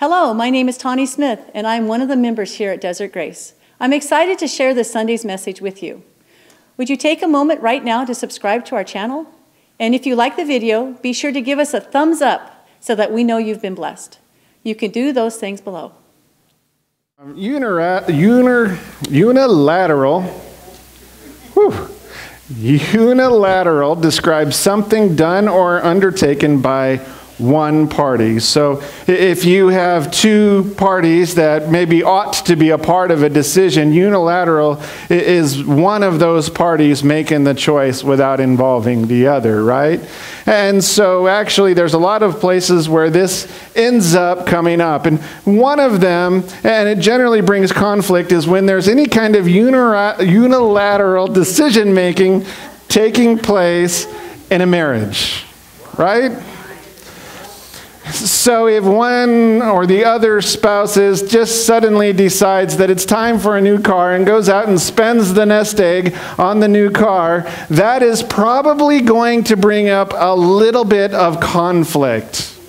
Hello, my name is Tawny Smith, and I'm one of the members here at Desert Grace. I'm excited to share this Sunday's message with you. Would you take a moment right now to subscribe to our channel? And if you like the video, be sure to give us a thumbs up so that we know you've been blessed. You can do those things below. Um, unira, uner, unilateral, whew, unilateral describes something done or undertaken by one party. So if you have two parties that maybe ought to be a part of a decision, unilateral is one of those parties making the choice without involving the other, right? And so actually there's a lot of places where this ends up coming up. And one of them, and it generally brings conflict, is when there's any kind of unilateral decision making taking place in a marriage, right? So if one or the other spouses just suddenly decides that it's time for a new car and goes out and spends the nest egg on the new car, that is probably going to bring up a little bit of conflict.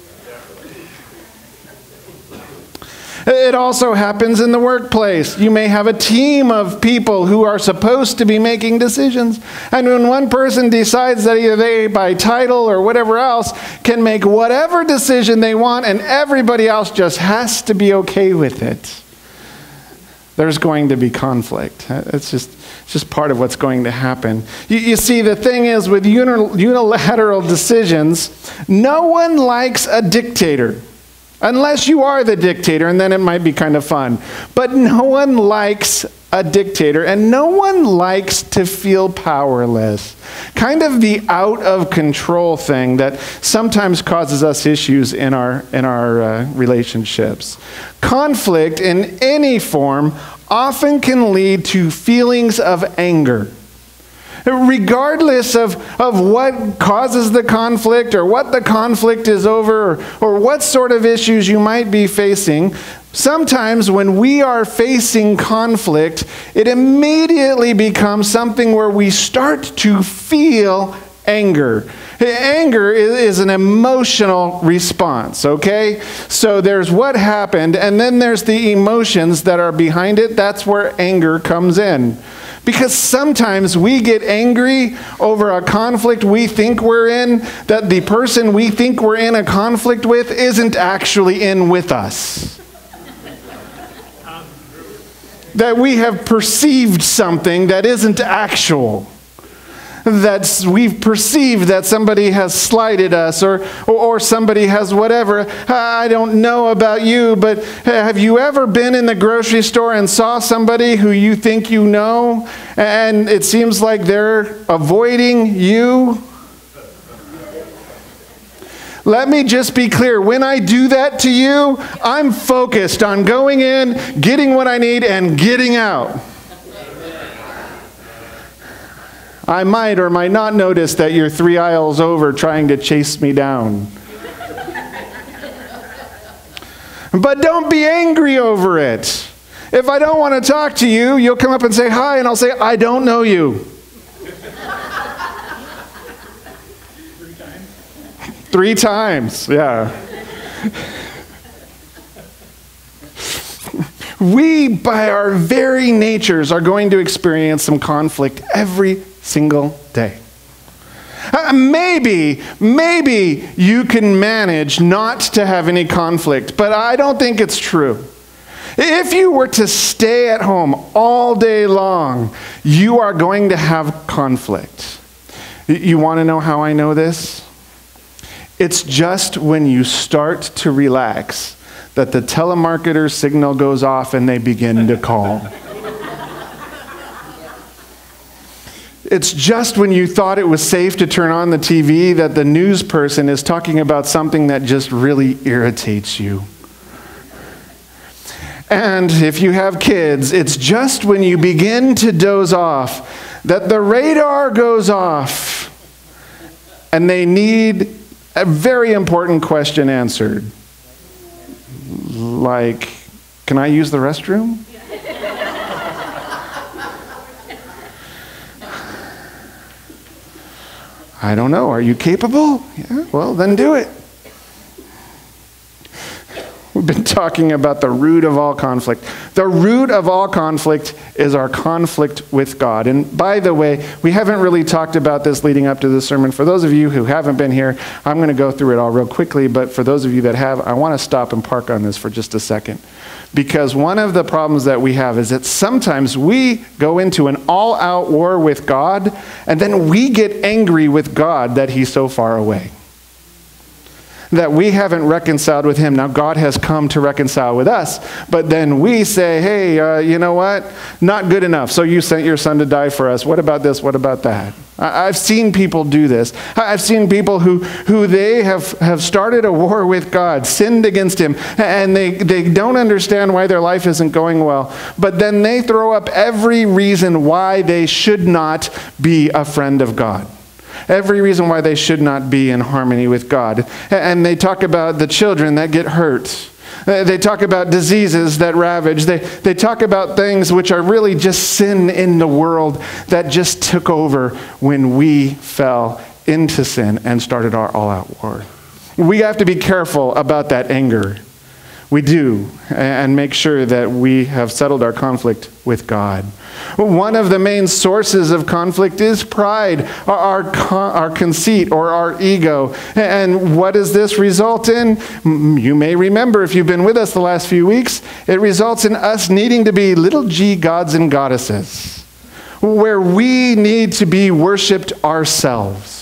It also happens in the workplace. You may have a team of people who are supposed to be making decisions. And when one person decides that either they, by title or whatever else, can make whatever decision they want and everybody else just has to be okay with it, there's going to be conflict. It's just, it's just part of what's going to happen. You, you see, the thing is with unilateral decisions, no one likes a dictator. Unless you are the dictator, and then it might be kind of fun. But no one likes a dictator, and no one likes to feel powerless. Kind of the out of control thing that sometimes causes us issues in our, in our uh, relationships. Conflict in any form often can lead to feelings of anger Regardless of, of what causes the conflict or what the conflict is over or, or what sort of issues you might be facing, sometimes when we are facing conflict, it immediately becomes something where we start to feel anger. Anger is an emotional response, okay? So there's what happened, and then there's the emotions that are behind it. That's where anger comes in. Because sometimes we get angry over a conflict we think we're in, that the person we think we're in a conflict with isn't actually in with us. that we have perceived something that isn't actual that we've perceived that somebody has slighted us or, or somebody has whatever. I don't know about you, but have you ever been in the grocery store and saw somebody who you think you know and it seems like they're avoiding you? Let me just be clear. When I do that to you, I'm focused on going in, getting what I need, and getting out. I might or might not notice that you're three aisles over trying to chase me down. but don't be angry over it. If I don't want to talk to you, you'll come up and say hi, and I'll say, I don't know you. Three times? Three times, yeah. we, by our very natures, are going to experience some conflict every single day. Uh, maybe, maybe you can manage not to have any conflict, but I don't think it's true. If you were to stay at home all day long, you are going to have conflict. You want to know how I know this? It's just when you start to relax that the telemarketer signal goes off and they begin to call. It's just when you thought it was safe to turn on the TV that the news person is talking about something that just really irritates you. And if you have kids, it's just when you begin to doze off that the radar goes off and they need a very important question answered. Like, can I use the restroom? I don't know. Are you capable? Yeah, well, then do it. We've been talking about the root of all conflict. The root of all conflict is our conflict with God. And by the way, we haven't really talked about this leading up to this sermon. For those of you who haven't been here, I'm going to go through it all real quickly. But for those of you that have, I want to stop and park on this for just a second. Because one of the problems that we have is that sometimes we go into an all out war with God, and then we get angry with God that He's so far away that we haven't reconciled with him. Now, God has come to reconcile with us, but then we say, hey, uh, you know what? Not good enough. So you sent your son to die for us. What about this? What about that? I've seen people do this. I've seen people who, who they have, have started a war with God, sinned against Him, and they, they don't understand why their life isn't going well. But then they throw up every reason why they should not be a friend of God every reason why they should not be in harmony with God. And they talk about the children that get hurt. They talk about diseases that ravage. They, they talk about things which are really just sin in the world that just took over when we fell into sin and started our all out war. We have to be careful about that anger. We do, and make sure that we have settled our conflict with God. One of the main sources of conflict is pride, our, our, conceit, or our ego. And what does this result in? You may remember if you've been with us the last few weeks, it results in us needing to be little g gods and goddesses, where we need to be worshiped ourselves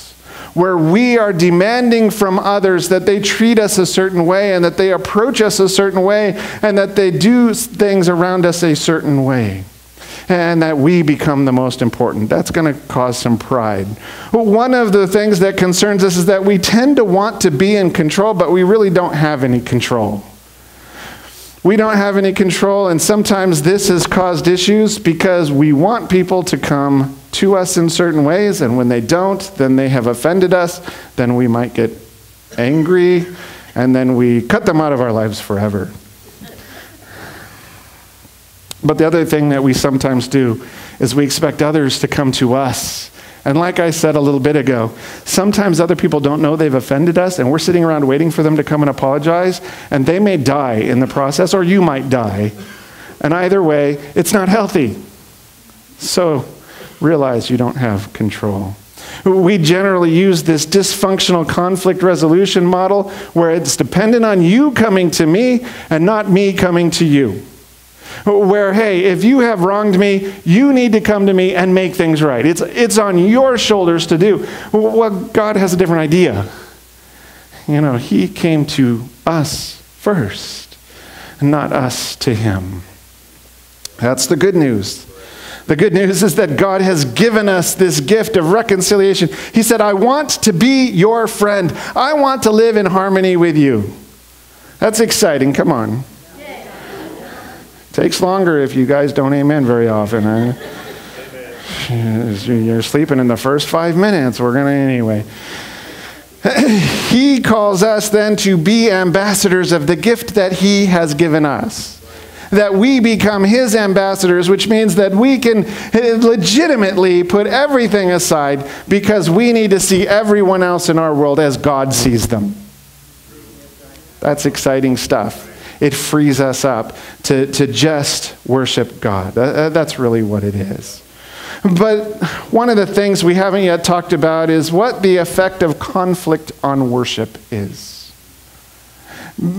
where we are demanding from others that they treat us a certain way and that they approach us a certain way and that they do things around us a certain way and that we become the most important. That's going to cause some pride. One of the things that concerns us is that we tend to want to be in control, but we really don't have any control. We don't have any control, and sometimes this has caused issues because we want people to come to us in certain ways, and when they don't, then they have offended us, then we might get angry, and then we cut them out of our lives forever. But the other thing that we sometimes do is we expect others to come to us. And like I said a little bit ago, sometimes other people don't know they've offended us, and we're sitting around waiting for them to come and apologize, and they may die in the process, or you might die. And either way, it's not healthy. So realize you don't have control. We generally use this dysfunctional conflict resolution model where it's dependent on you coming to me and not me coming to you where, hey, if you have wronged me, you need to come to me and make things right. It's, it's on your shoulders to do. Well, God has a different idea. You know, He came to us first, not us to Him. That's the good news. The good news is that God has given us this gift of reconciliation. He said, I want to be your friend. I want to live in harmony with you. That's exciting. Come on. Takes longer if you guys don't amen very often. Huh? You're sleeping in the first five minutes. We're going to anyway. he calls us then to be ambassadors of the gift that he has given us. That we become his ambassadors, which means that we can legitimately put everything aside because we need to see everyone else in our world as God sees them. That's exciting stuff it frees us up to, to just worship God. That's really what it is. But one of the things we haven't yet talked about is what the effect of conflict on worship is.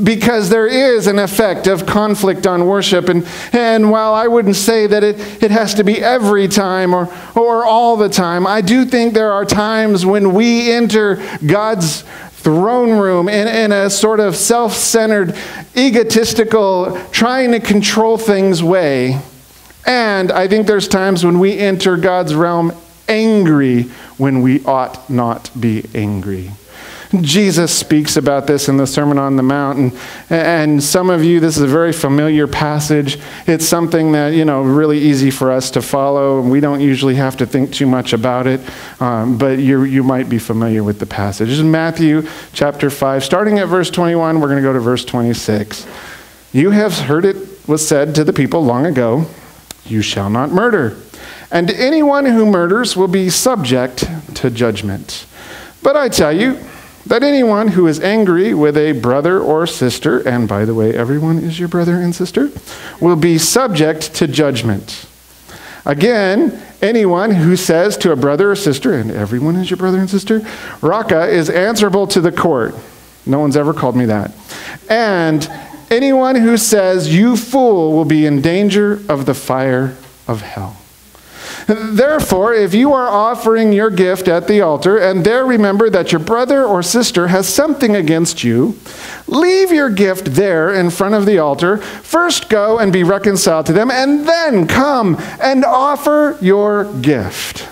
Because there is an effect of conflict on worship. And, and while I wouldn't say that it, it has to be every time or, or all the time, I do think there are times when we enter God's throne room in, in a sort of self centered, egotistical, trying to control things way. And I think there's times when we enter God's realm angry when we ought not be angry. Jesus speaks about this in the Sermon on the Mount. And, and some of you, this is a very familiar passage. It's something that, you know, really easy for us to follow. We don't usually have to think too much about it, um, but you you might be familiar with the passage. This is Matthew chapter 5. Starting at verse 21, we're going to go to verse 26. You have heard it was said to the people long ago, You shall not murder. And anyone who murders will be subject to judgment. But I tell you, that anyone who is angry with a brother or sister, and by the way, everyone is your brother and sister, will be subject to judgment. Again, anyone who says to a brother or sister, and everyone is your brother and sister, Raca is answerable to the court. No one's ever called me that. And anyone who says, you fool, will be in danger of the fire of hell. Therefore, if you are offering your gift at the altar and there remember that your brother or sister has something against you, leave your gift there in front of the altar. First go and be reconciled to them, and then come and offer your gift.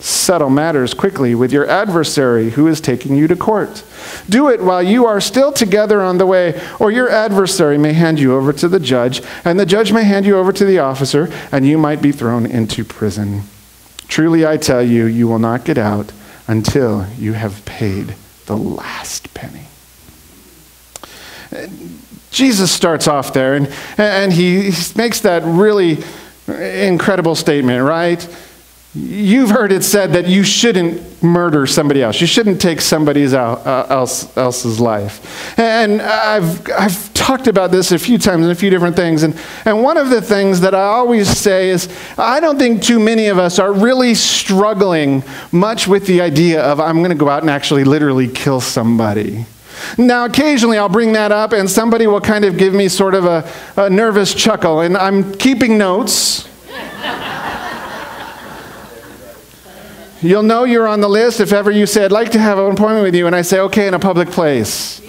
Settle matters quickly with your adversary who is taking you to court. Do it while you are still together on the way, or your adversary may hand you over to the judge, and the judge may hand you over to the officer, and you might be thrown into prison. Truly, I tell you, you will not get out until you have paid the last penny. Jesus starts off there, and, and he makes that really incredible statement, right? You've heard it said that you shouldn't murder somebody else. You shouldn't take somebody uh, else, else's life. And I've, I've talked about this a few times in a few different things. And, and one of the things that I always say is I don't think too many of us are really struggling much with the idea of I'm going to go out and actually literally kill somebody. Now, occasionally I'll bring that up and somebody will kind of give me sort of a, a nervous chuckle. And I'm keeping notes. You'll know you're on the list if ever you say, I'd like to have an appointment with you, and I say, okay, in a public place.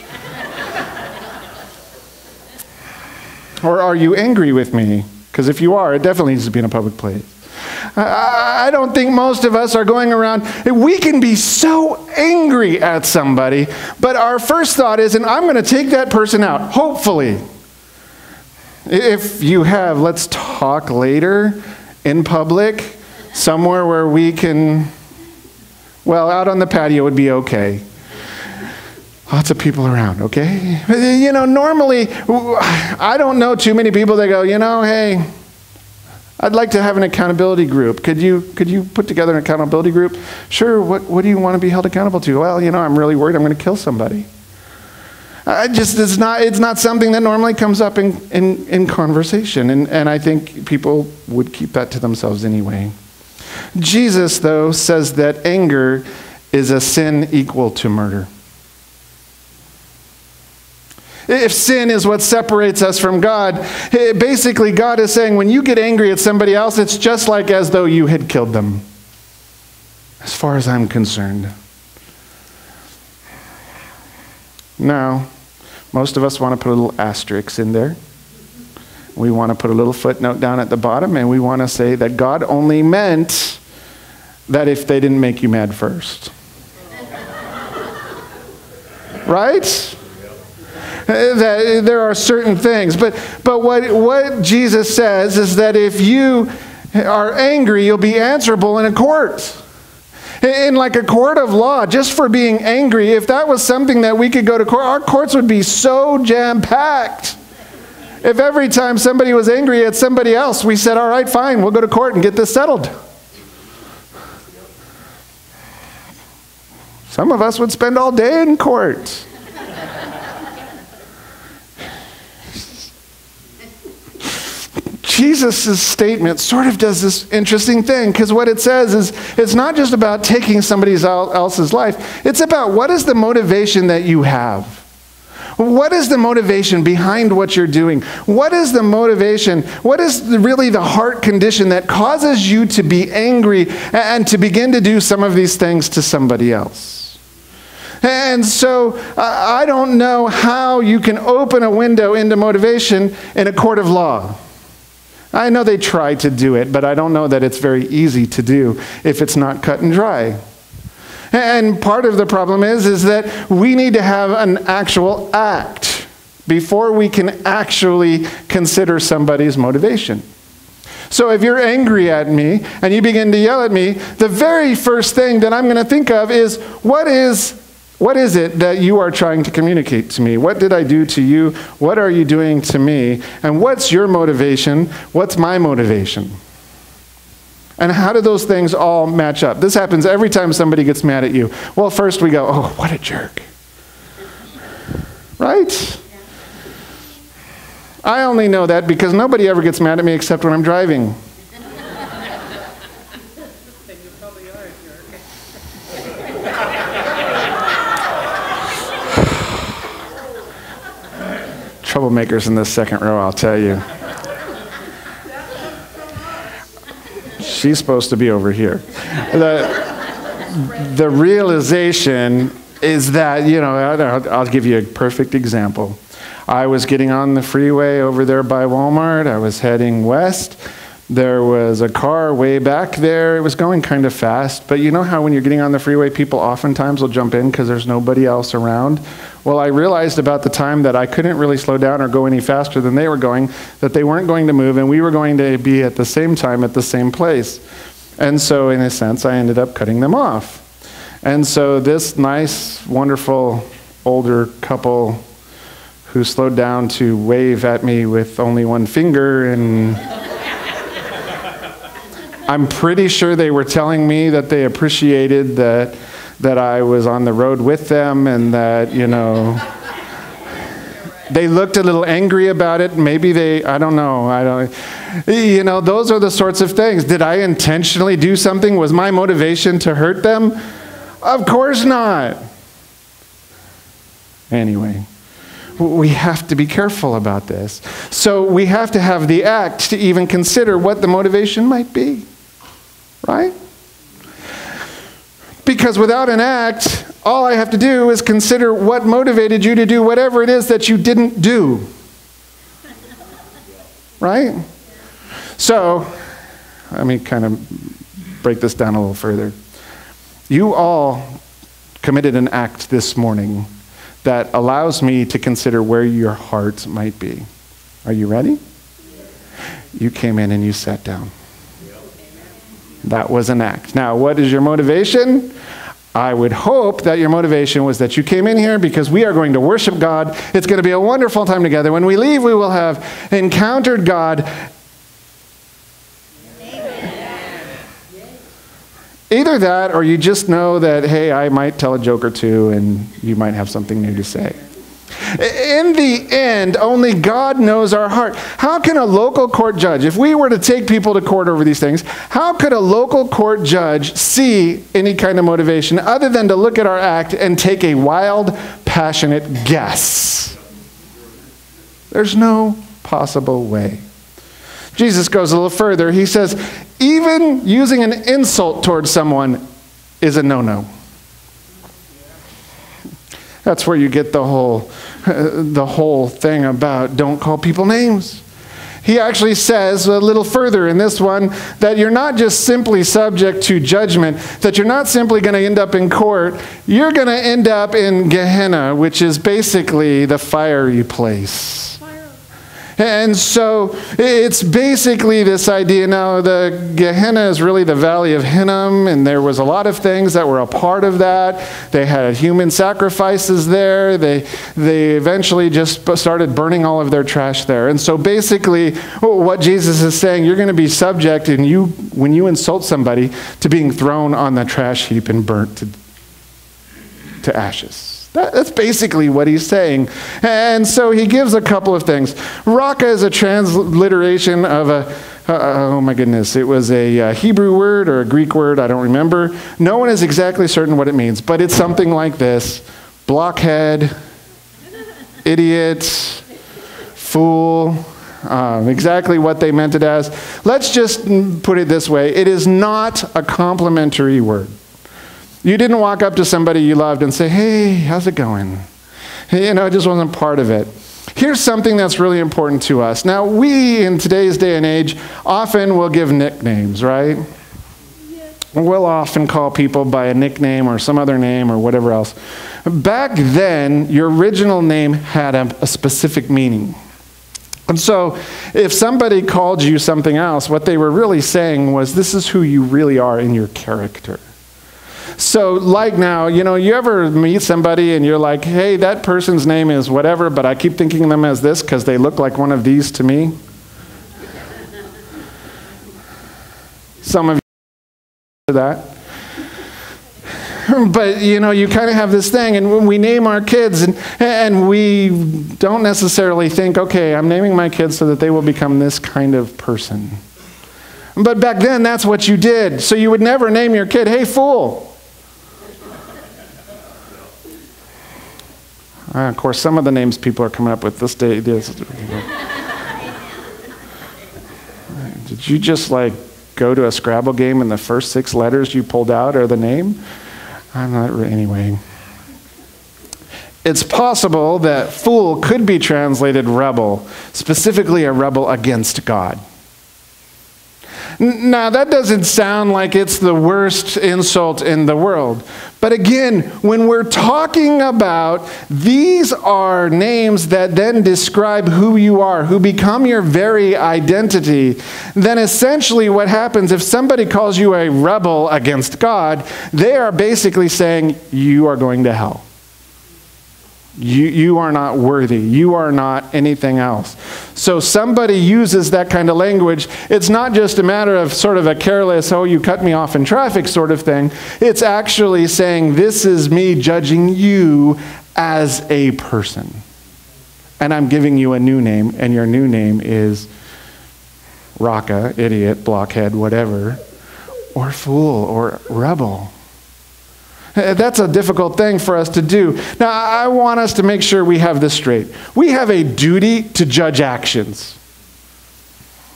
or are you angry with me? Because if you are, it definitely needs to be in a public place. I don't think most of us are going around. We can be so angry at somebody, but our first thought is, and I'm going to take that person out, hopefully. If you have, let's talk later in public, somewhere where we can well, out on the patio would be okay. Lots of people around, okay? You know, normally, I don't know too many people that go, you know, hey, I'd like to have an accountability group. Could you, could you put together an accountability group? Sure, what, what do you want to be held accountable to? Well, you know, I'm really worried I'm going to kill somebody. I just, it's not, it's not something that normally comes up in, in, in conversation, and, and I think people would keep that to themselves anyway. Jesus, though, says that anger is a sin equal to murder. If sin is what separates us from God, eh, basically, God is saying when you get angry at somebody else, it's just like as though you had killed them, as far as I'm concerned. Now, most of us want to put a little asterisk in there. We want to put a little footnote down at the bottom, and we want to say that God only meant that if they didn't make you mad first. right? That there are certain things. But, but what, what Jesus says is that if you are angry, you'll be answerable in a court. In like a court of law, just for being angry, if that was something that we could go to court, our courts would be so jam packed. If every time somebody was angry at somebody else, we said, all right, fine, we'll go to court and get this settled. Some of us would spend all day in court. Jesus' statement sort of does this interesting thing because what it says is it's not just about taking somebody else's life, it's about what is the motivation that you have. What is the motivation behind what you're doing? What is the motivation? What is really the heart condition that causes you to be angry and to begin to do some of these things to somebody else? And so uh, I don't know how you can open a window into motivation in a court of law. I know they try to do it, but I don't know that it's very easy to do if it's not cut and dry. And part of the problem is, is that we need to have an actual act before we can actually consider somebody's motivation. So if you're angry at me and you begin to yell at me, the very first thing that I'm going to think of is what is what is it that you are trying to communicate to me? What did I do to you? What are you doing to me? And what's your motivation? What's my motivation? And how do those things all match up? This happens every time somebody gets mad at you. Well, first we go, oh, what a jerk. Right? I only know that because nobody ever gets mad at me except when I'm driving. Troublemakers in this second row, I'll tell you. She's supposed to be over here. The, the realization is that, you know, I'll, I'll give you a perfect example. I was getting on the freeway over there by Walmart. I was heading west. There was a car way back there. It was going kind of fast. But you know how when you're getting on the freeway, people oftentimes will jump in because there's nobody else around? Well, I realized about the time that I couldn't really slow down or go any faster than they were going, that they weren't going to move, and we were going to be at the same time at the same place. And so, in a sense, I ended up cutting them off. And so, this nice, wonderful older couple who slowed down to wave at me with only one finger and. I'm pretty sure they were telling me that they appreciated that that I was on the road with them and that, you know, they looked a little angry about it. Maybe they, I don't know. I don't, you know, those are the sorts of things. Did I intentionally do something? Was my motivation to hurt them? Of course not. Anyway, we have to be careful about this. So we have to have the act to even consider what the motivation might be. Right? Because without an act, all I have to do is consider what motivated you to do whatever it is that you didn't do. Right? So, let me kind of break this down a little further. You all committed an act this morning that allows me to consider where your heart might be. Are you ready? You came in and you sat down. That was an act. Now, what is your motivation? I would hope that your motivation was that you came in here because we are going to worship God. It's going to be a wonderful time together. When we leave, we will have encountered God. Either that, or you just know that, hey, I might tell a joke or two and you might have something new to say. In the end, only God knows our heart. How can a local court judge, if we were to take people to court over these things, how could a local court judge see any kind of motivation other than to look at our act and take a wild, passionate guess? There's no possible way. Jesus goes a little further. He says, even using an insult towards someone is a no no. That's where you get the whole, the whole thing about don't call people names. He actually says a little further in this one that you're not just simply subject to judgment, that you're not simply going to end up in court, you're going to end up in Gehenna, which is basically the fiery place. And so it's basically this idea. Now, the Gehenna is really the valley of Hinnom, and there was a lot of things that were a part of that. They had human sacrifices there. They, they eventually just started burning all of their trash there. And so basically, what Jesus is saying, you're going to be subject, and you, when you insult somebody, to being thrown on the trash heap and burnt to, to ashes. That's basically what he's saying. And so he gives a couple of things. Raca is a transliteration of a, uh, oh my goodness, it was a uh, Hebrew word or a Greek word, I don't remember. No one is exactly certain what it means, but it's something like this blockhead, idiot, fool. Um, exactly what they meant it as. Let's just put it this way it is not a complimentary word. You didn't walk up to somebody you loved and say, hey, how's it going? You know, it just wasn't part of it. Here's something that's really important to us. Now, we in today's day and age often will give nicknames, right? We'll often call people by a nickname or some other name or whatever else. Back then, your original name had a, a specific meaning. And so, if somebody called you something else, what they were really saying was, This is who you really are in your character. So, like now, you know, you ever meet somebody and you're like, hey, that person's name is whatever, but I keep thinking of them as this because they look like one of these to me? Some of you that. but you know, you kind of have this thing, and when we name our kids, and, and we don't necessarily think, okay, I'm naming my kids so that they will become this kind of person. But back then, that's what you did. So you would never name your kid, hey, fool. Uh, of course, some of the names people are coming up with this day. This, did you just like go to a Scrabble game and the first six letters you pulled out are the name? I'm not, anyway. It's possible that fool could be translated rebel, specifically a rebel against God. Now, that doesn't sound like it's the worst insult in the world. But again, when we're talking about these are names that then describe who you are, who become your very identity, then essentially what happens if somebody calls you a rebel against God, they are basically saying you are going to hell. You, you are not worthy. You are not anything else. So somebody uses that kind of language. It's not just a matter of sort of a careless, oh, you cut me off in traffic sort of thing. It's actually saying, this is me judging you as a person. And I'm giving you a new name, and your new name is Raca, idiot, blockhead, whatever, or fool, or rebel. Uh, that's a difficult thing for us to do. Now, I want us to make sure we have this straight. We have a duty to judge actions.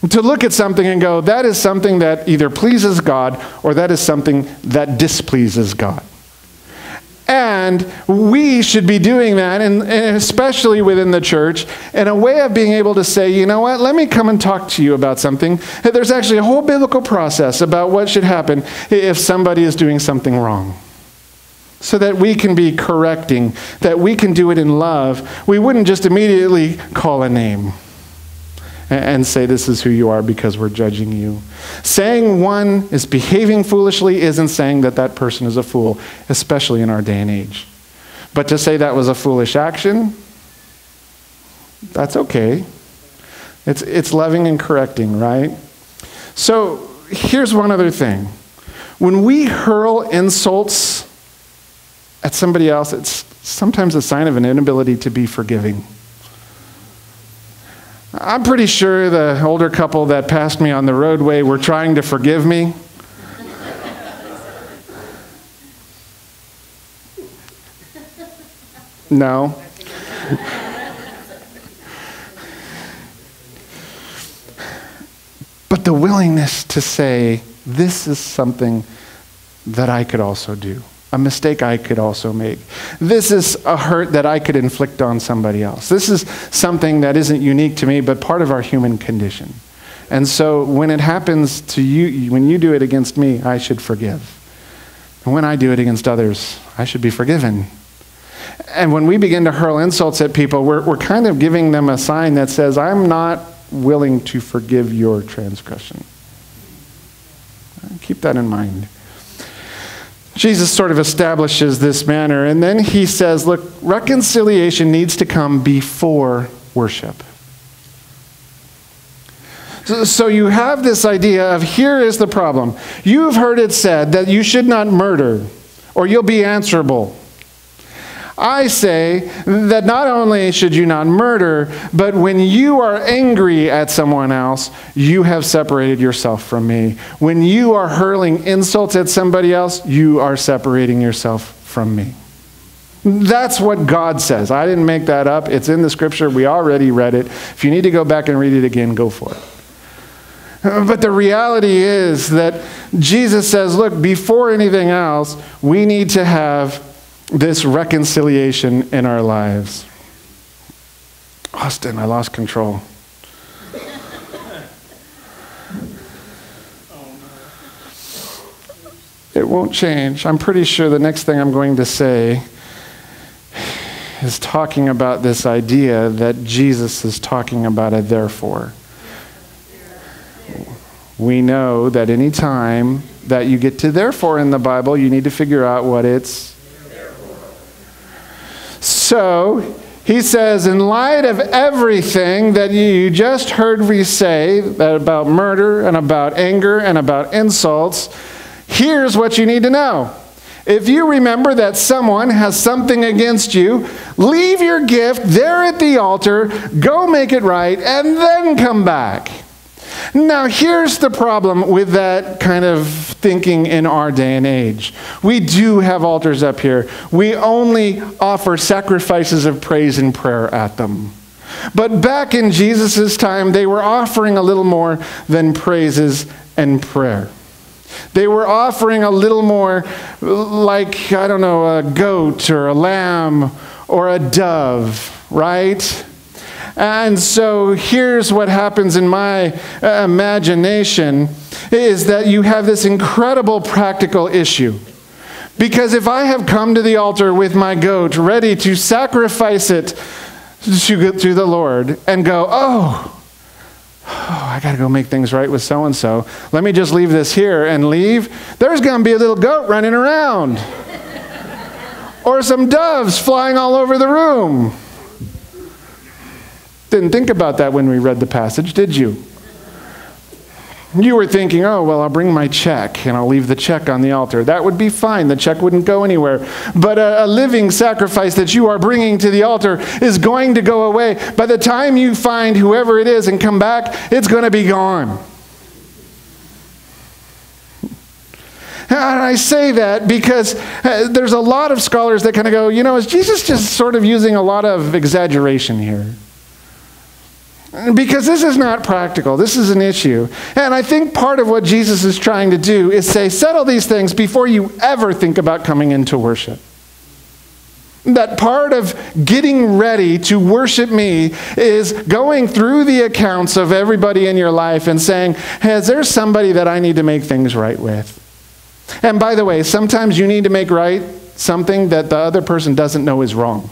To look at something and go, that is something that either pleases God or that is something that displeases God. And we should be doing that, and, especially within the church, in a way of being able to say, you know what, let me come and talk to you about something. There's actually a whole biblical process about what should happen if somebody is doing something wrong so that we can be correcting, that we can do it in love. We wouldn't just immediately call a name and say, This is who you are because we're judging you. Saying one is behaving foolishly isn't saying that that person is a fool, especially in our day and age. But to say that was a foolish action, that's okay. It's, it's loving and correcting, right? So here's one other thing. When we hurl insults at somebody else, it's sometimes a sign of an inability to be forgiving. I'm pretty sure the older couple that passed me on the roadway were trying to forgive me. No. but the willingness to say, this is something that I could also do a mistake I could also make. This is a hurt that I could inflict on somebody else. This is something that isn't unique to me, but part of our human condition. And so when it happens to you, when you do it against me, I should forgive. And when I do it against others, I should be forgiven. And when we begin to hurl insults at people, we're, we're kind of giving them a sign that says, I'm not willing to forgive your transgression. Keep that in mind. Jesus sort of establishes this manner, and then he says, Look, reconciliation needs to come before worship. So you have this idea of here is the problem. You've heard it said that you should not murder, or you'll be answerable. I say that not only should you not murder, but when you are angry at someone else, you have separated yourself from me. When you are hurling insults at somebody else, you are separating yourself from me. That's what God says. I didn't make that up. It's in the scripture. We already read it. If you need to go back and read it again, go for it. But the reality is that Jesus says, look, before anything else, we need to have this reconciliation in our lives. Austin, I lost control. It won't change. I'm pretty sure the next thing I'm going to say is talking about this idea that Jesus is talking about a therefore. We know that any time that you get to therefore in the Bible, you need to figure out what it's so he says, in light of everything that you just heard me say about murder and about anger and about insults, here's what you need to know. If you remember that someone has something against you, leave your gift there at the altar, go make it right, and then come back. Now, here's the problem with that kind of thinking in our day and age. We do have altars up here, we only offer sacrifices of praise and prayer at them. But back in Jesus' time, they were offering a little more than praises and prayer. They were offering a little more like, I don't know, a goat or a lamb or a dove, right? And so here's what happens in my uh, imagination is that you have this incredible practical issue. Because if I have come to the altar with my goat ready to sacrifice it to, to the Lord and go, oh, oh, I got to go make things right with so and so. Let me just leave this here and leave. There's going to be a little goat running around, or some doves flying all over the room. Didn't think about that when we read the passage, did you? You were thinking, oh, well, I'll bring my check and I'll leave the check on the altar. That would be fine. The check wouldn't go anywhere. But a, a, living sacrifice that you are bringing to the altar is going to go away. By the time you find whoever it is and come back, it's going to be gone. And I say that because uh, there's a lot of scholars that kind of go, you know, is Jesus just sort of using a lot of exaggeration here? Because this is not practical. This is an issue. And I think part of what Jesus is trying to do is say, settle these things before you ever think about coming into worship. That part of getting ready to worship me is going through the accounts of everybody in your life and saying, hey, is there somebody that I need to make things right with? And by the way, sometimes you need to make right something that the other person doesn't know is wrong.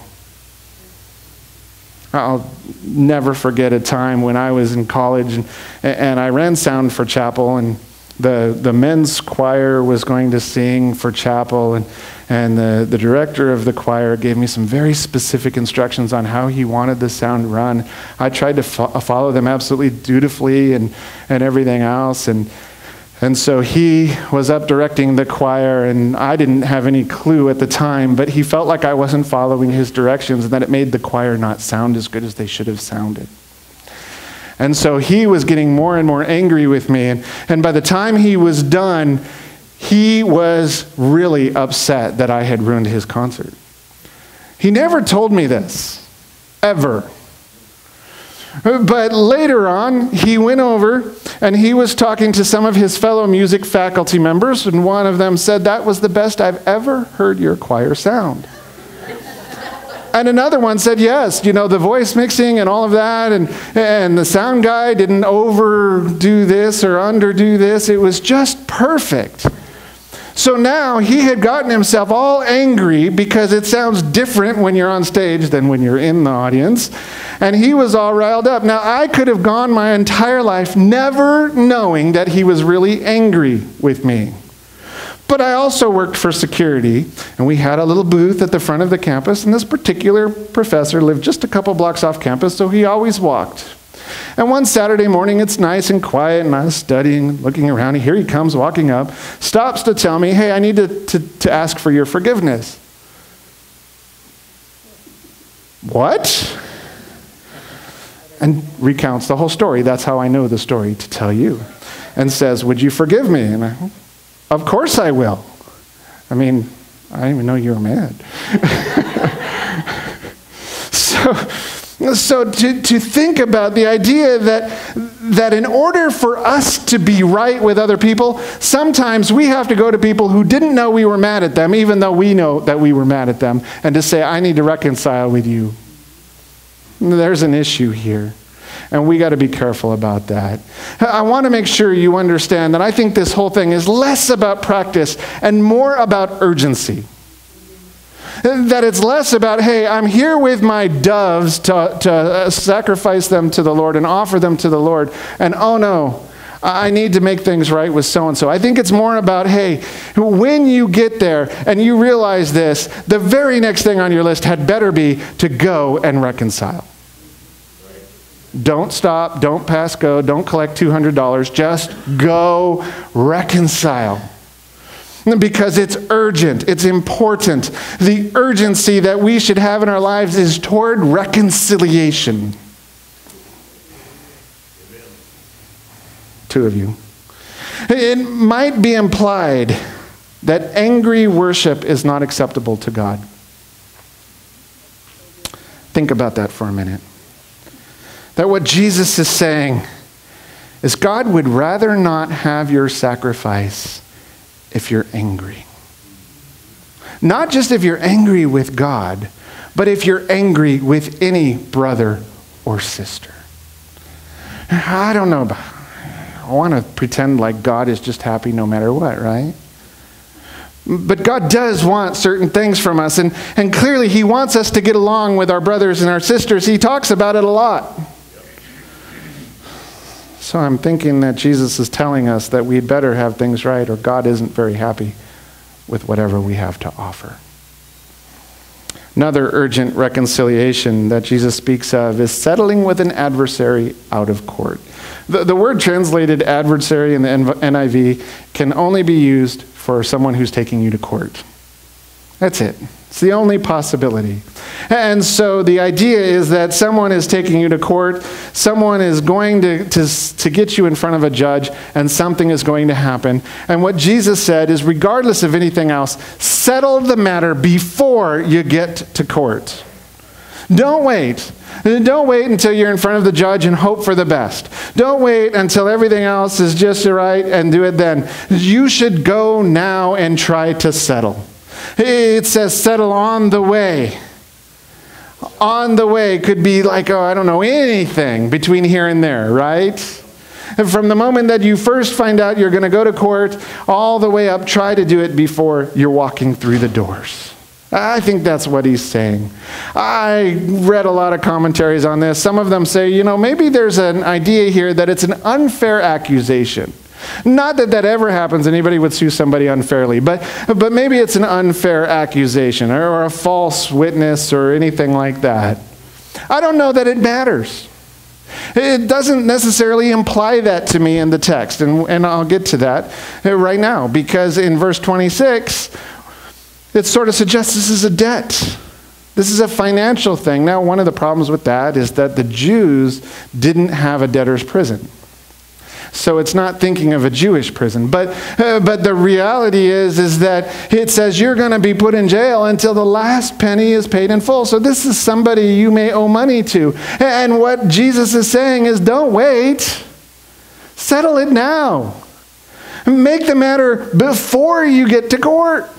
I'll never forget a time when I was in college and, and I ran sound for chapel and the, the men's choir was going to sing for chapel and, and the, the director of the choir gave me some very specific instructions on how he wanted the sound run. I tried to fo- follow them absolutely dutifully and, and everything else and and so he was up directing the choir, and I didn't have any clue at the time, but he felt like I wasn't following his directions and that it made the choir not sound as good as they should have sounded. And so he was getting more and more angry with me. And, and by the time he was done, he was really upset that I had ruined his concert. He never told me this, ever. But later on, he went over and he was talking to some of his fellow music faculty members, and one of them said, That was the best I've ever heard your choir sound. and another one said, Yes, you know, the voice mixing and all of that, and, and the sound guy didn't overdo this or underdo this. It was just perfect. So now he had gotten himself all angry because it sounds different when you're on stage than when you're in the audience. And he was all riled up. Now, I could have gone my entire life never knowing that he was really angry with me. But I also worked for security, and we had a little booth at the front of the campus, and this particular professor lived just a couple blocks off campus, so he always walked. And one Saturday morning, it's nice and quiet, and I'm studying, looking around, and here he comes walking up, stops to tell me, Hey, I need to, to, to ask for your forgiveness. What? And recounts the whole story. That's how I know the story to tell you. And says, Would you forgive me? And I, Of course I will. I mean, I didn't even know you were mad. so, so, to, to think about the idea that, that in order for us to be right with other people, sometimes we have to go to people who didn't know we were mad at them, even though we know that we were mad at them, and to say, I need to reconcile with you. There's an issue here. And we got to be careful about that. I want to make sure you understand that I think this whole thing is less about practice and more about urgency. That it's less about, hey, I'm here with my doves to, to uh, sacrifice them to the Lord and offer them to the Lord. And oh no, I need to make things right with so and so. I think it's more about, hey, when you get there and you realize this, the very next thing on your list had better be to go and reconcile. Don't stop, don't pass go, don't collect $200, just go reconcile. Because it's urgent, it's important. The urgency that we should have in our lives is toward reconciliation. Two of you. It might be implied that angry worship is not acceptable to God. Think about that for a minute. That what Jesus is saying is God would rather not have your sacrifice if you're angry. Not just if you're angry with God, but if you're angry with any brother or sister. I don't know. I want to pretend like God is just happy no matter what, right? But God does want certain things from us, and, and clearly He wants us to get along with our brothers and our sisters. He talks about it a lot. So I'm thinking that Jesus is telling us that we'd better have things right, or God isn't very happy with whatever we have to offer. Another urgent reconciliation that Jesus speaks of is settling with an adversary out of court. The, the word translated adversary in the NIV can only be used for someone who's taking you to court. That's it. It's the only possibility. And so the idea is that someone is taking you to court, someone is going to, to, to get you in front of a judge, and something is going to happen. And what Jesus said is regardless of anything else, settle the matter before you get to court. Don't wait. Don't wait until you're in front of the judge and hope for the best. Don't wait until everything else is just right and do it then. You should go now and try to settle. It says settle on the way. On the way could be like, oh, I don't know, anything between here and there, right? And from the moment that you first find out you're going to go to court, all the way up, try to do it before you're walking through the doors. I think that's what he's saying. I read a lot of commentaries on this. Some of them say, you know, maybe there's an idea here that it's an unfair accusation. Not that that ever happens, anybody would sue somebody unfairly, but, but maybe it's an unfair accusation or, or a false witness or anything like that. I don't know that it matters. It doesn't necessarily imply that to me in the text, and, and I'll get to that right now, because in verse 26, it sort of suggests this is a debt. This is a financial thing. Now, one of the problems with that is that the Jews didn't have a debtor's prison. So it's not thinking of a Jewish prison. But, uh, but the reality is, is that it says you're going to be put in jail until the last penny is paid in full. So this is somebody you may owe money to. And what Jesus is saying is don't wait, settle it now. Make the matter before you get to court.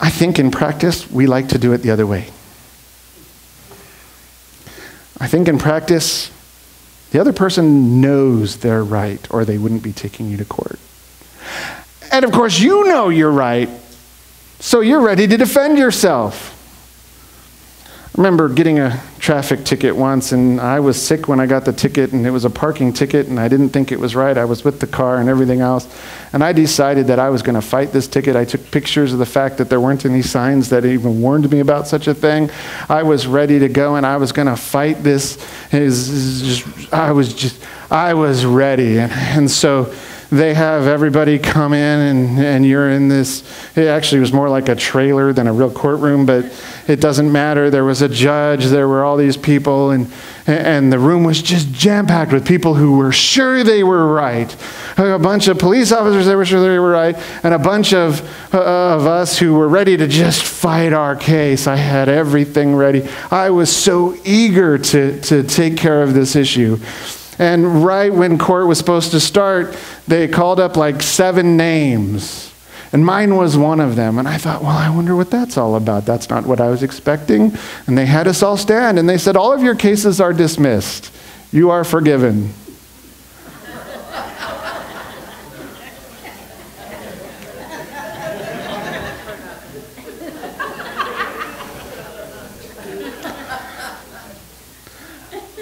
I think in practice, we like to do it the other way. I think in practice, the other person knows they're right or they wouldn't be taking you to court. And of course, you know you're right, so you're ready to defend yourself. I remember getting a traffic ticket once, and I was sick when I got the ticket, and it was a parking ticket, and I didn't think it was right. I was with the car and everything else. And I decided that I was going to fight this ticket. I took pictures of the fact that there weren't any signs that even warned me about such a thing. I was ready to go, and I was going to fight this. Just, I was just, I was ready. And, and so they have everybody come in and, and you're in this it actually was more like a trailer than a real courtroom but it doesn't matter. There was a judge there were all these people and and the room was just jam packed with people who were sure they were right. A bunch of police officers that were sure they were right and a bunch of uh, of us who were ready to just fight our case. I had everything ready. I was so eager to to take care of this issue and right when court was supposed to start, they called up like seven names. And mine was one of them. And I thought, well, I wonder what that's all about. That's not what I was expecting. And they had us all stand and they said, all of your cases are dismissed. You are forgiven.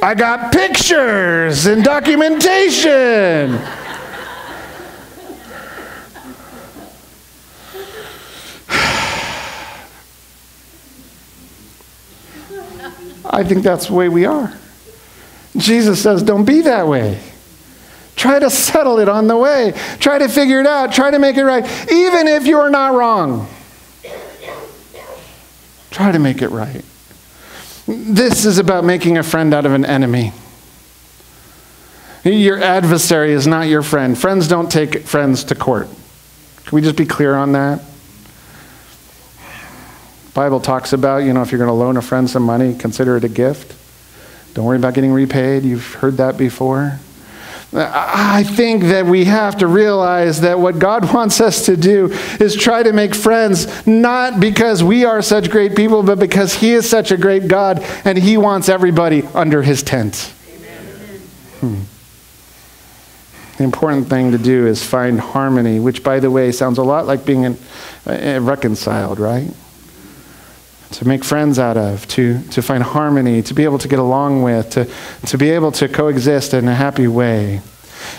I got pictures and documentation. I think that's the way we are. Jesus says, don't be that way. Try to settle it on the way. Try to figure it out. Try to make it right, even if you're not wrong. Try to make it right. This is about making a friend out of an enemy. Your adversary is not your friend. Friends don't take friends to court. Can we just be clear on that? Bible talks about, you know, if you're going to loan a friend some money, consider it a gift. Don't worry about getting repaid. You've heard that before. I think that we have to realize that what God wants us to do is try to make friends, not because we are such great people, but because He is such a great God and He wants everybody under His tent. Hmm. The important thing to do is find harmony, which, by the way, sounds a lot like being in, uh, reconciled, right? To make friends out of, to, to find harmony, to be able to get along with, to, to be able to coexist in a happy way.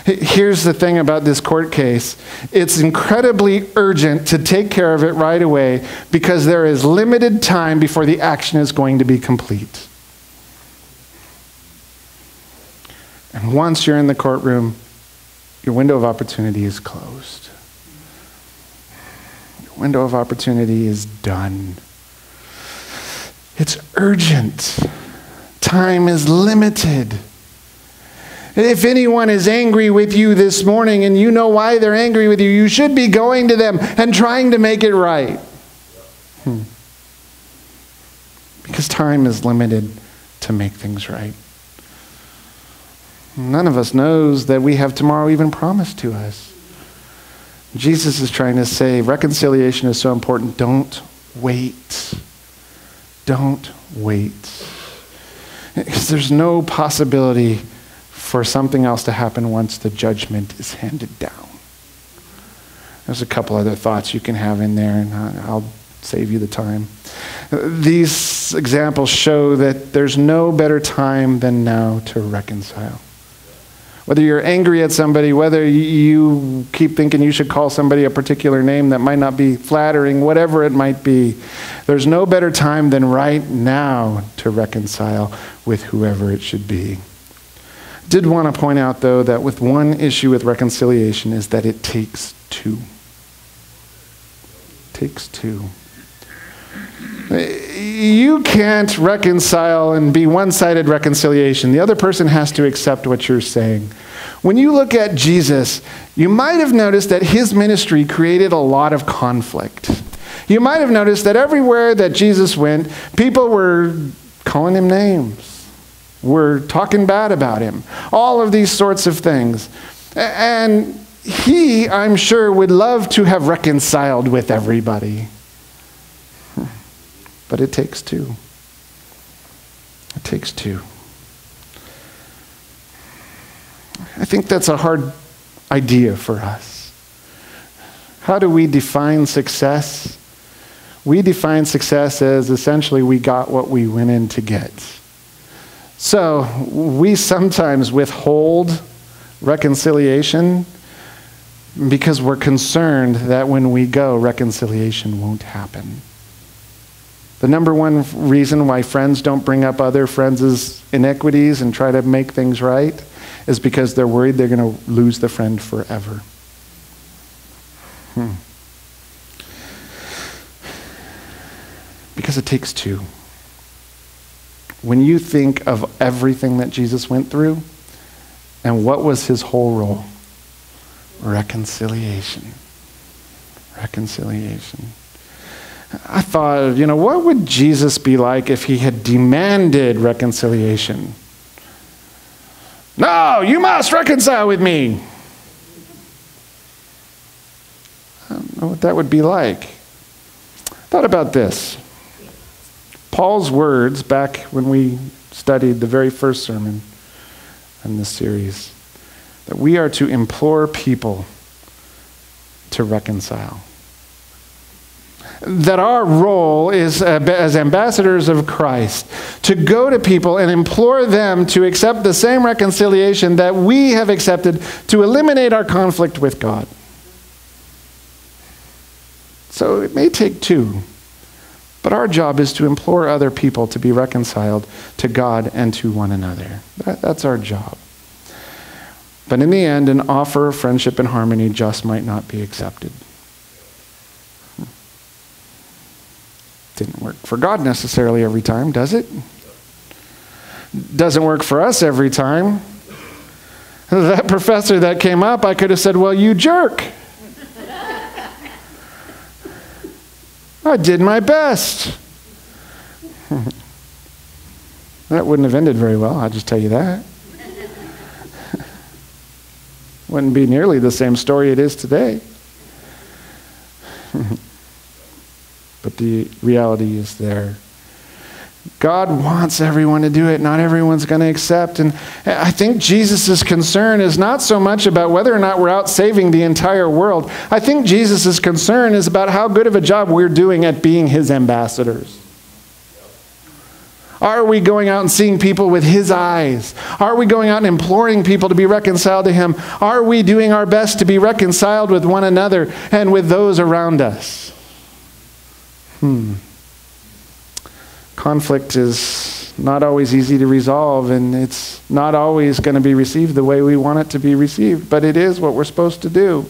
Here's the thing about this court case it's incredibly urgent to take care of it right away because there is limited time before the action is going to be complete. And once you're in the courtroom, your window of opportunity is closed. Your window of opportunity is done. It's urgent. Time is limited. If anyone is angry with you this morning and you know why they're angry with you, you should be going to them and trying to make it right. Hmm. Because time is limited to make things right. None of us knows that we have tomorrow even promised to us. Jesus is trying to say reconciliation is so important. Don't wait. Don't wait. Because there's no possibility for something else to happen once the judgment is handed down. There's a couple other thoughts you can have in there, and I'll save you the time. These examples show that there's no better time than now to reconcile. Whether you're angry at somebody, whether you keep thinking you should call somebody a particular name that might not be flattering, whatever it might be, there's no better time than right now to reconcile with whoever it should be. Did want to point out, though, that with one issue with reconciliation is that it takes two. It takes two. You can't reconcile and be one sided reconciliation. The other person has to accept what you're saying. When you look at Jesus, you might have noticed that his ministry created a lot of conflict. You might have noticed that everywhere that Jesus went, people were calling him names, were talking bad about him, all of these sorts of things. And he, I'm sure, would love to have reconciled with everybody. But it takes two. It takes two. I think that's a hard idea for us. How do we define success? We define success as essentially we got what we went in to get. So we sometimes withhold reconciliation because we're concerned that when we go, reconciliation won't happen. The number one reason why friends don't bring up other friends' inequities and try to make things right is because they're worried they're going to lose the friend forever. Hmm. Because it takes two. When you think of everything that Jesus went through and what was his whole role? Reconciliation. Reconciliation. I thought, you know, what would Jesus be like if he had demanded reconciliation? No, you must reconcile with me. I don't know what that would be like. Thought about this. Paul's words back when we studied the very first sermon in this series that we are to implore people to reconcile that our role is uh, as ambassadors of Christ to go to people and implore them to accept the same reconciliation that we have accepted to eliminate our conflict with God. So it may take two, But our job is to implore other people to be reconciled to God and to one another. That, that's our job. But in the end, an offer of friendship and harmony just might not be accepted. Didn't work for God necessarily every time, does it? Doesn't work for us every time. That professor that came up, I could have said, Well, you jerk. I did my best. that wouldn't have ended very well, I'll just tell you that. wouldn't be nearly the same story it is today. But the reality is there. God wants everyone to do it. Not everyone's going to accept. And I think Jesus' concern is not so much about whether or not we're out saving the entire world. I think Jesus' concern is about how good of a job we're doing at being his ambassadors. Are we going out and seeing people with his eyes? Are we going out and imploring people to be reconciled to him? Are we doing our best to be reconciled with one another and with those around us? Hmm. Conflict is not always easy to resolve, and it's not always going to be received the way we want it to be received, but it is what we're supposed to do.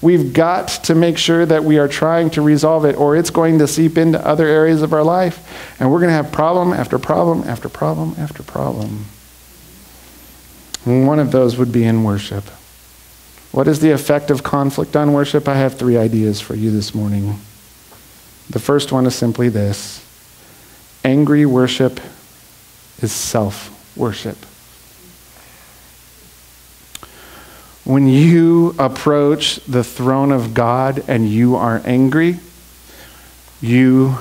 We've got to make sure that we are trying to resolve it, or it's going to seep into other areas of our life, and we're going to have problem after problem after problem after problem. One of those would be in worship. What is the effect of conflict on worship? I have three ideas for you this morning. The first one is simply this Angry worship is self worship. When you approach the throne of God and you are angry, you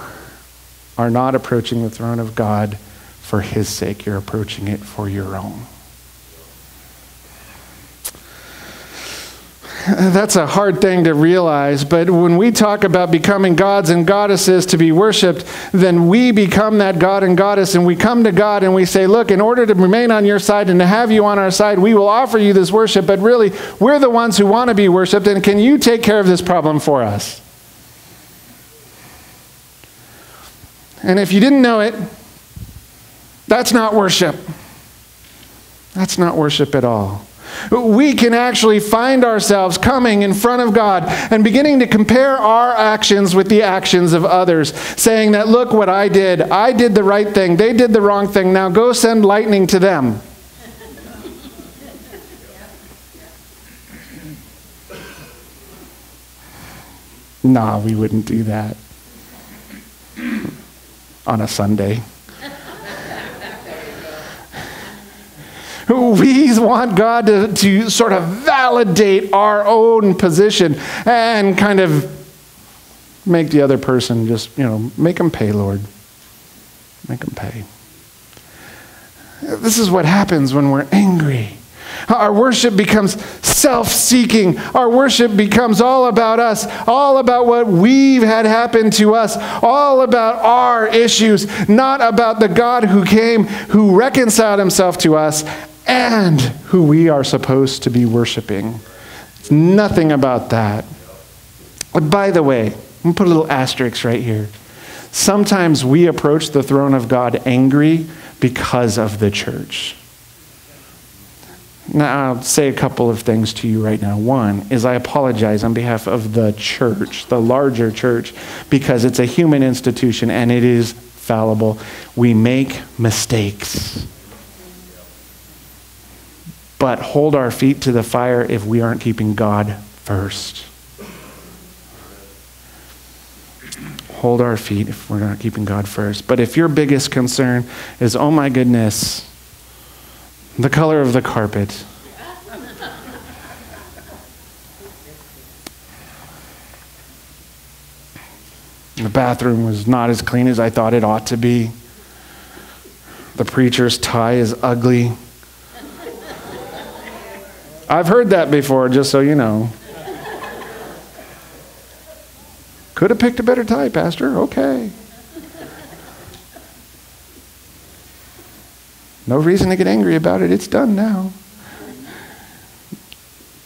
are not approaching the throne of God for His sake. You're approaching it for your own. that's a hard thing to realize, but when we talk about becoming gods and goddesses to be worshiped, then we become that god and goddess, and we come to God and we say, Look, in order to remain on your side and to have you on our side, we will offer you this worship, but really, we're the ones who want to be worshiped, and can you take care of this problem for us? And if you didn't know it, that's not worship. That's not worship at all we can actually find ourselves coming in front of God and beginning to compare our actions with the actions of others, saying that, look what I did. I did the right thing. They did the wrong thing. Now go send lightning to them. nah, we wouldn't do that on a Sunday. We want God to, to sort of validate our own position and kind of make the other person just, you know, make them pay, Lord. Make them pay. This is what happens when we're angry. Our worship becomes self seeking. Our worship becomes all about us, all about what we've had happen to us, all about our issues, not about the God who came, who reconciled himself to us and who we are supposed to be worshiping. It's nothing about that. By the way, I'm going to put a little asterisk right here. Sometimes we approach the throne of God angry because of the church. Now, I'll say a couple of things to you right now. One is I apologize on behalf of the church, the larger church, because it's a human institution and it is fallible. We make mistakes but hold our feet to the fire if we aren't keeping God first. Hold our feet if we're not keeping God first. But if your biggest concern is, oh my goodness, the color of the carpet, The bathroom was not as clean as I thought it ought to be. The preacher's tie is ugly. I've heard that before, just so you know. Could have picked a better tie, Pastor. Okay. No reason to get angry about it. It's done now.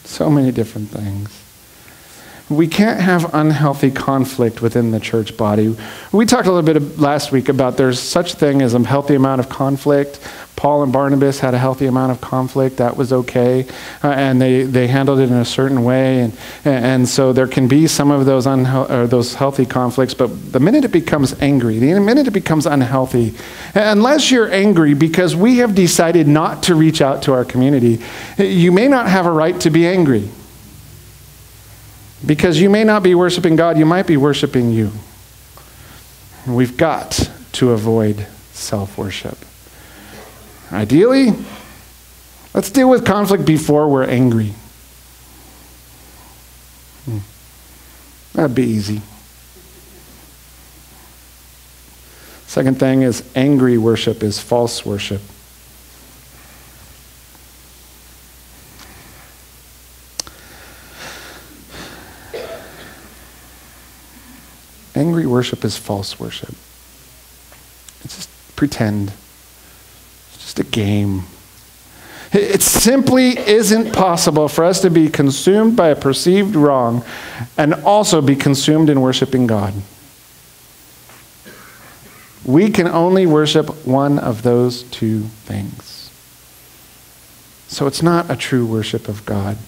So many different things. We can't have unhealthy conflict within the church body. We talked a little bit last week about there's such thing as a healthy amount of conflict. Paul and Barnabas had a healthy amount of conflict. That was okay. Uh, and they, they handled it in a certain way. And, and so there can be some of those, unhe- those healthy conflicts. But the minute it becomes angry, the minute it becomes unhealthy, unless you're angry because we have decided not to reach out to our community, you may not have a right to be angry. Because you may not be worshiping God, you might be worshiping you. We've got to avoid self worship. Ideally, let's deal with conflict before we're angry. Hmm. That'd be easy. Second thing is angry worship is false worship. Angry worship is false worship. It's just pretend. Just a game. It simply isn't possible for us to be consumed by a perceived wrong and also be consumed in worshiping God. We can only worship one of those two things. So it's not a true worship of God.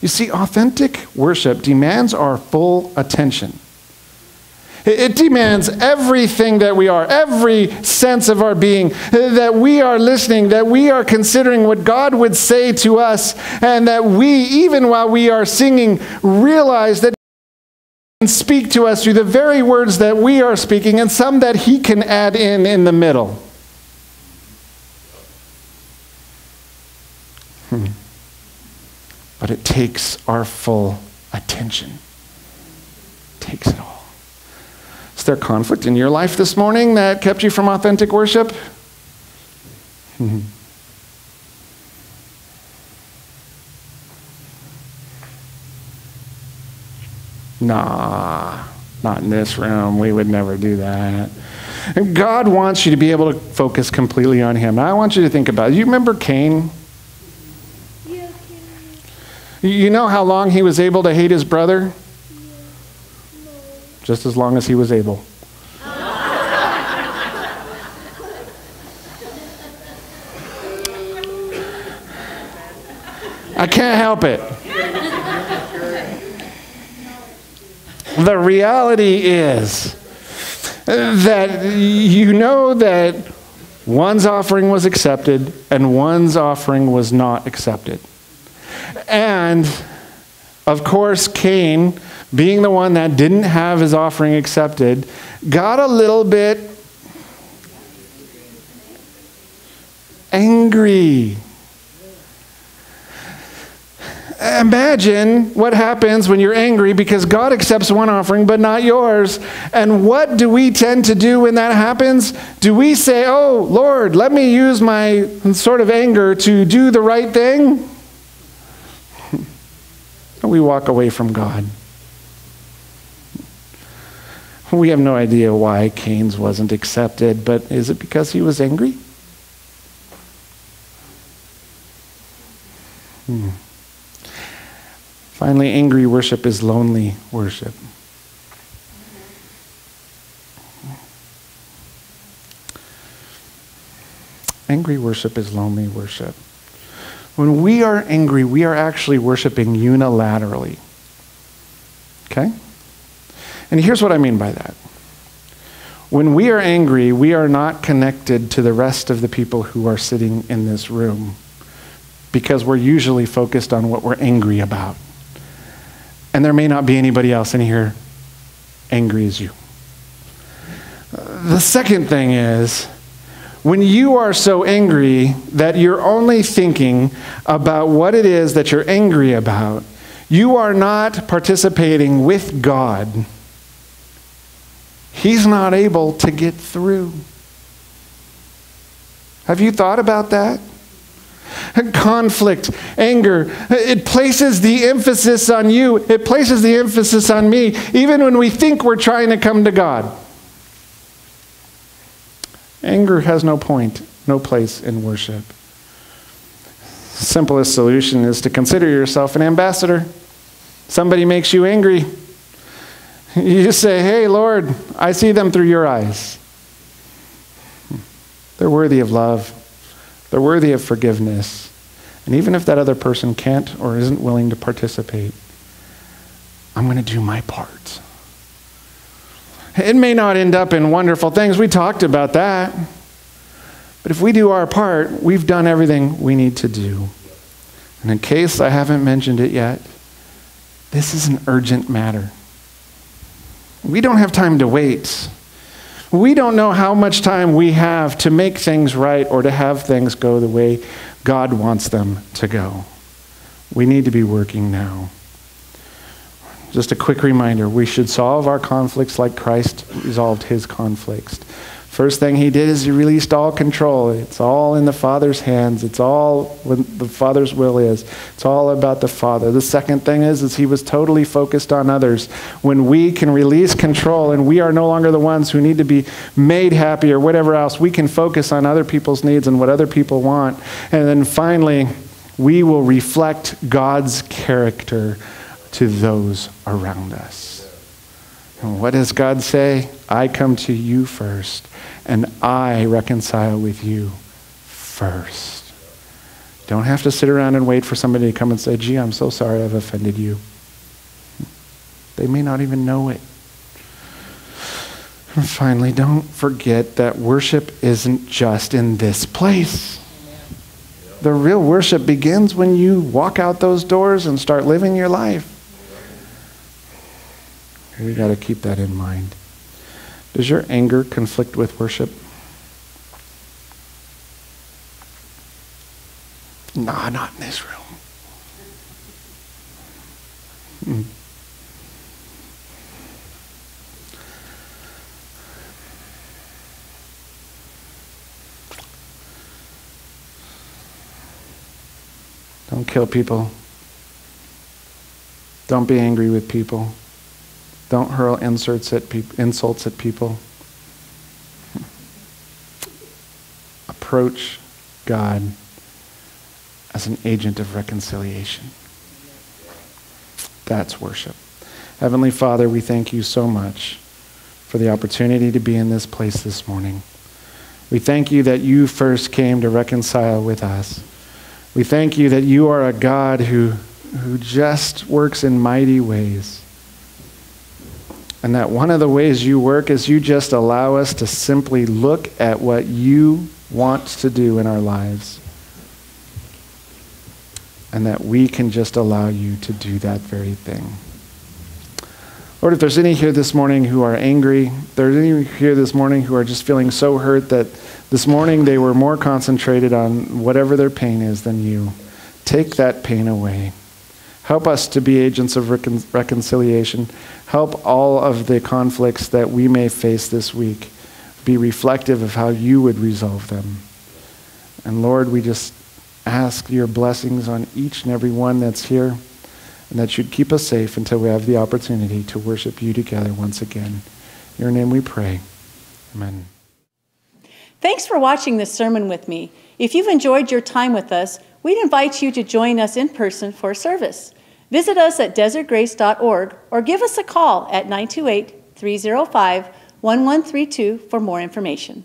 You see, authentic worship demands our full attention. It demands everything that we are, every sense of our being, that we are listening, that we are considering what God would say to us, and that we, even while we are singing, realize that He can speak to us through the very words that we are speaking, and some that He can add in in the middle. Hmm. But it takes our full attention. It takes it all. Is there conflict in your life this morning that kept you from authentic worship? Nah, not in this room. We would never do that. And God wants you to be able to focus completely on Him. I want you to think about it. You remember Cain? You know how long he was able to hate his brother? Just as long as he was able. I can't help it. The reality is that you know that one's offering was accepted and one's offering was not accepted. And of course, Cain being the one that didn't have his offering accepted, got a little bit angry. Imagine what happens when you're angry because God accepts one offering but not yours. And what do we tend to do when that happens? Do we say, Oh, Lord, let me use my sort of anger to do the right thing? we walk away from God. We have no idea why Cain's wasn't accepted, but is it because he was angry? Hmm. Finally, angry worship is lonely worship. Angry worship is lonely worship. When we are angry, we are actually worshiping unilaterally. Okay? And here's what I mean by that. When we are angry, we are not connected to the rest of the people who are sitting in this room because we're usually focused on what we're angry about. And there may not be anybody else in here angry as you. The second thing is, when you are so angry that you're only thinking about what it is that you're angry about, you are not participating with God he's not able to get through. Have you thought about that? Conflict, anger, it places the emphasis on you, it places the emphasis on me, even when we think we're trying to come to God. Anger has no point, no place in worship. simplest solution is to consider yourself an ambassador. Somebody makes you angry, You just say, Hey, Lord, I see them through your eyes. They're worthy of love, they're worthy of forgiveness. And even if that other person can't or isn't willing to participate, I'm going to do my part. It may not end up in wonderful things. We talked about that. But if we do our part, we've done everything we need to do. And in case I haven't mentioned it yet, this is an urgent matter. We don't have time to wait. We don't know how much time we have to make things right or to have things go the way God wants them to go. We need to be working now. Just a quick reminder we should solve our conflicts like Christ resolved his conflicts. First thing he did is he released all control. It's all in the Father's hands. It's all what the Father's will is. It's all about the Father. The second thing is, is he was totally focused on others. When we can release control and we are no longer the ones who need to be made happy or whatever else, we can focus on other people's needs and what other people want. And then finally, we will reflect God's character to those around us. And what does God say? I come to you first, and I reconcile with you first. Don't have to sit around and wait for somebody to come and say, gee, I'm so sorry I've offended you. They may not even know it. And finally, don't forget that worship isn't just in this place. The real worship begins when you walk out those doors and start living your life. We got to keep that in mind. Does your anger conflict with worship? Nah, not in this room. Hmm. Don't kill people. Don't be angry with people. Don't hurl insults at, pe- insults at people. Approach God as an agent of reconciliation. That's worship. Heavenly Father, we thank you so much for the opportunity to be in this place this morning. We thank you that you first came to reconcile with us. We thank you that you are a God who, who just works in mighty ways. And that one of the ways you work is you just allow us to simply look at what you want to do in our lives. And that we can just allow you to do that very thing. Lord, if there's any here this morning who are angry, if there's any here this morning who are just feeling so hurt that this morning they were more concentrated on whatever their pain is than you, take that pain away. Help us to be agents of recon- reconciliation. Help all of the conflicts that we may face this week be reflective of how you would resolve them. And Lord, we just ask your blessings on each and every one that's here, and that you'd keep us safe until we have the opportunity to worship you together once again. In your name we pray. Amen. Thanks for watching this sermon with me. If you've enjoyed your time with us, we'd invite you to join us in person for service. Visit us at desertgrace.org or give us a call at 928 305 1132 for more information.